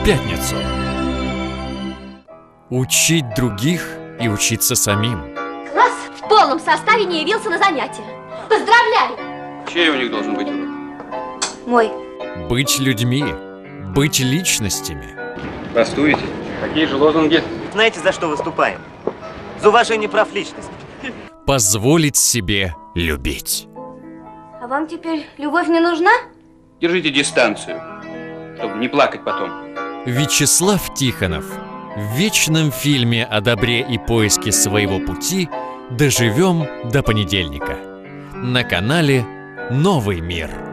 в пятницу. Учить других и учиться самим. Класс в полном составе не явился на занятия. Поздравляю! Чей у них должен быть урок? Мой. Быть людьми. Быть личностями. Бастуете? Какие же лозунги? Знаете, за что выступаем? За уважение прав личности. Позволить себе любить. А вам теперь любовь не нужна? Держите дистанцию, чтобы не плакать потом. Вячеслав Тихонов в вечном фильме о добре и поиске своего пути «Доживем до понедельника» на канале «Новый мир».